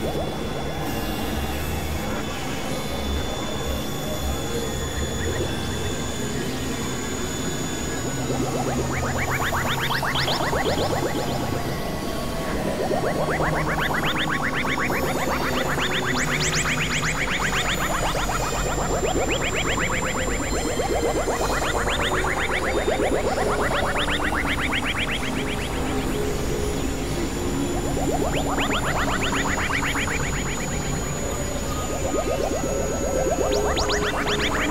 Thank you.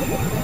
Whoa!